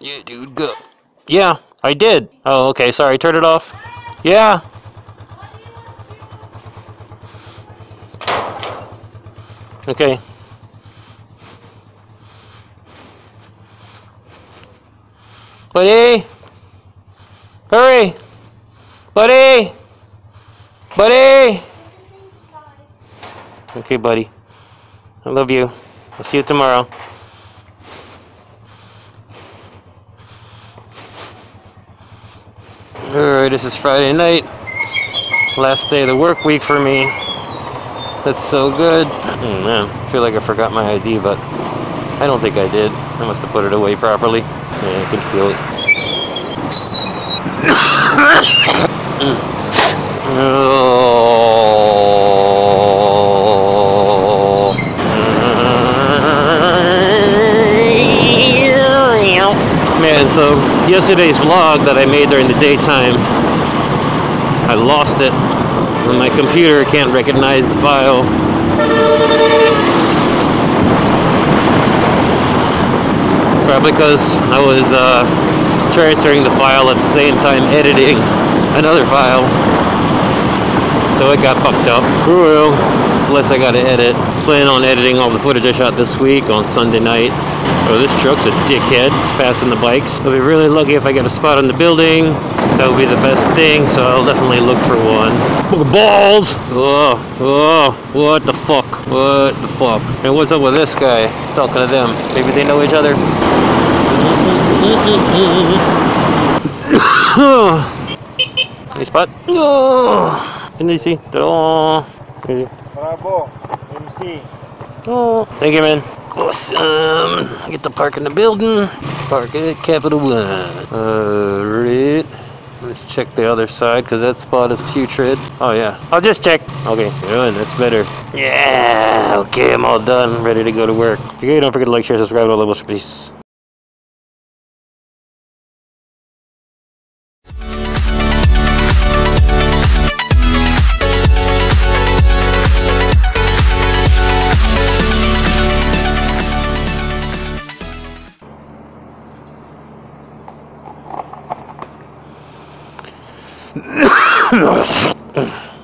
Yeah, dude, go. Yeah, I did. Oh, okay, sorry, turn it off. Yeah. Okay. Buddy! Hurry! Buddy! Buddy! Okay, buddy. I love you. I'll see you tomorrow. Alright, this is Friday night. Last day of the work week for me. That's so good. Oh man, I feel like I forgot my ID, but I don't think I did. I must have put it away properly. Yeah, I can feel it. Yesterday's vlog that I made during the daytime, I lost it. And my computer can't recognize the file. Probably because I was uh, transferring the file at the same time editing another file. So it got fucked up. Well, less I gotta edit. Plan on editing all the footage I shot this week on Sunday night. Oh, this truck's a dickhead. It's passing the bikes. I'll be really lucky if I get a spot on the building. That would be the best thing, so I'll definitely look for one. Balls! Oh, oh, what the fuck? What the fuck? And what's up with this guy? Talking to them. Maybe they know each other. Any spot? Oh, can you see? Oh, you- Bravo, MC. oh. Thank you, man. Awesome. Get to park in the building. Park at Capital One. Alright. Let's check the other side because that spot is putrid. Oh, yeah. I'll just check. Okay, good. That's better. Yeah. Okay, I'm all done. Ready to go to work. Okay, don't forget to like, share, subscribe, to all levels, please. Ugh.